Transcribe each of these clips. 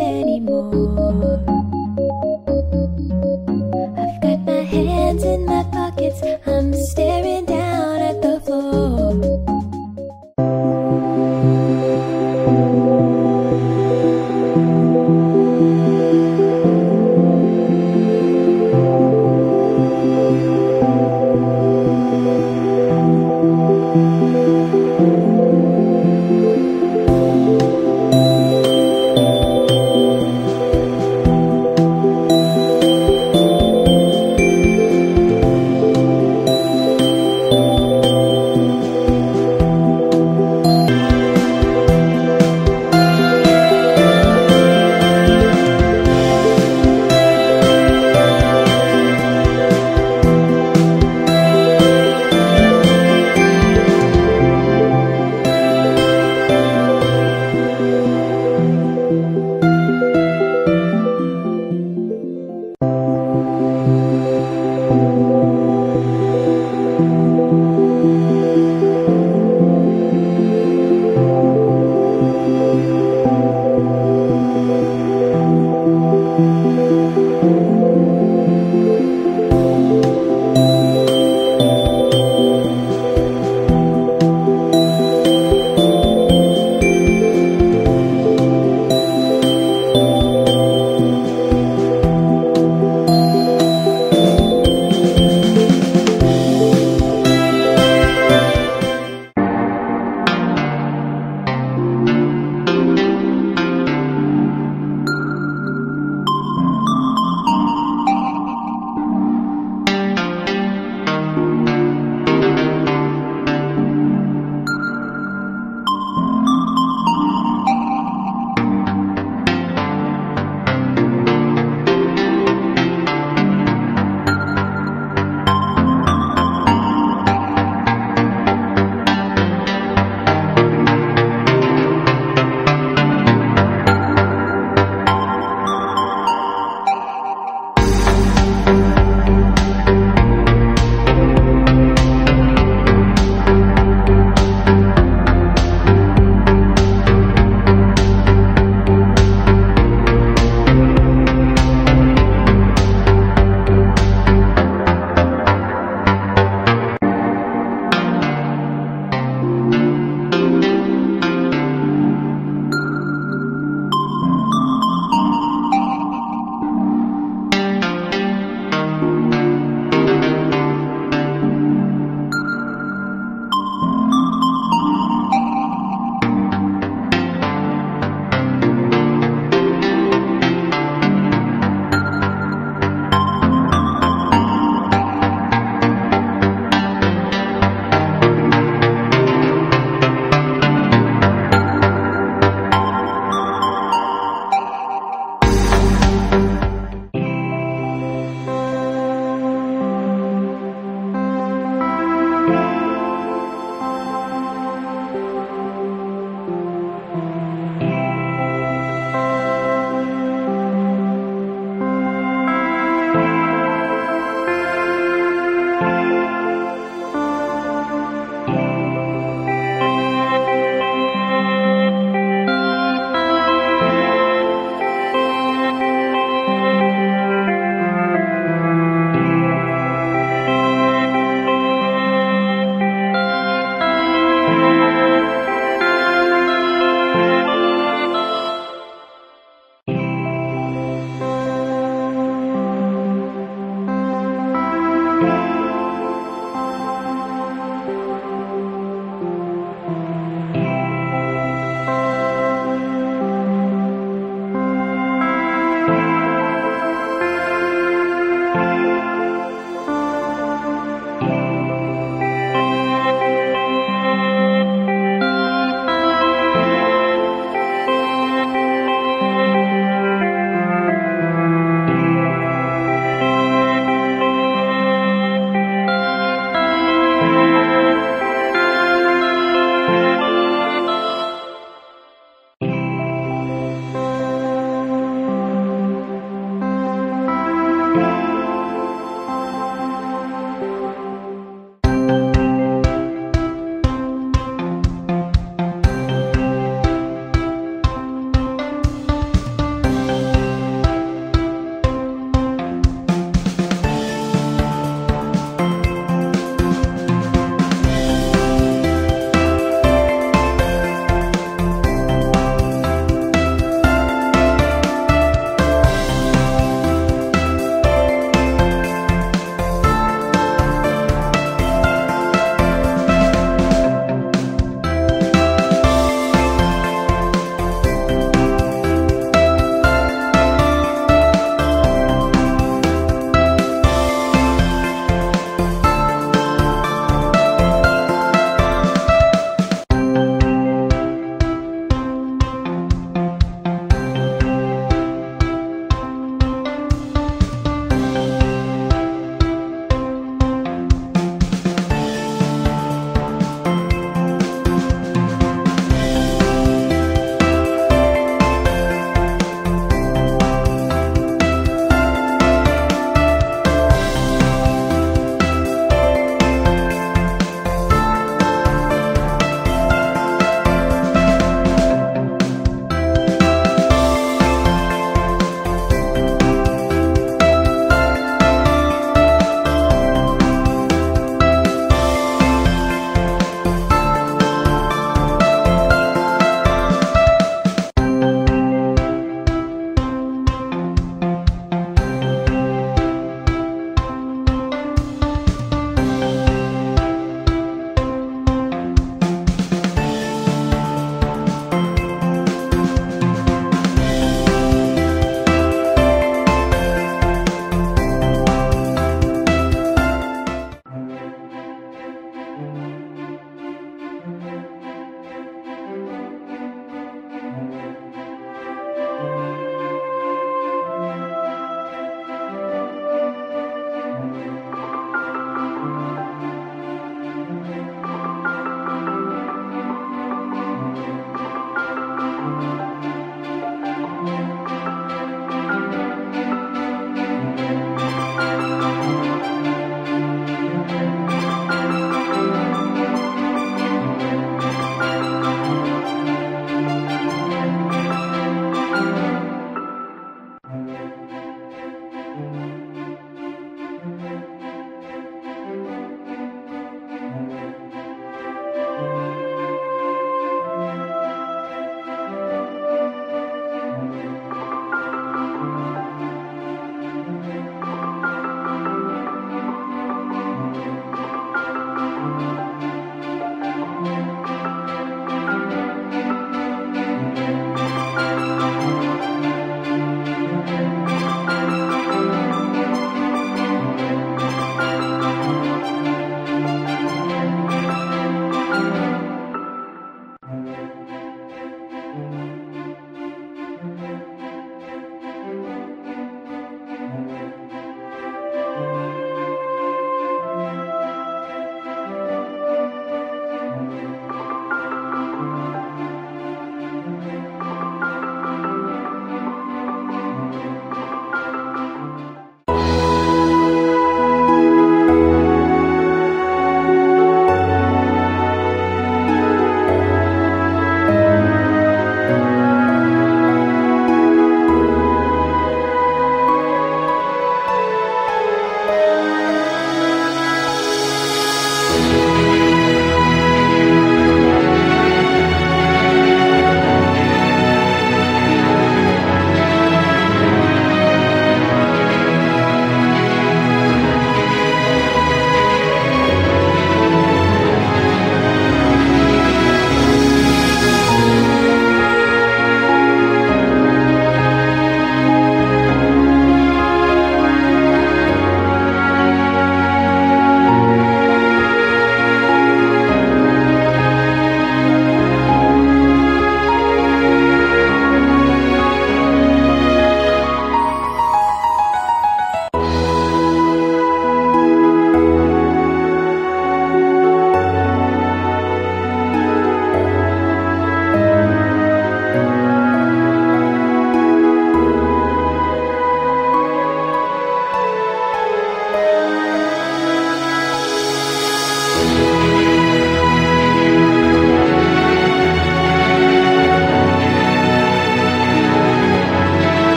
anymore.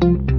Thank